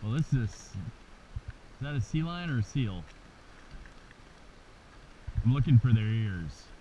Well, this? is—is that a sea lion or a seal? I'm looking for their ears.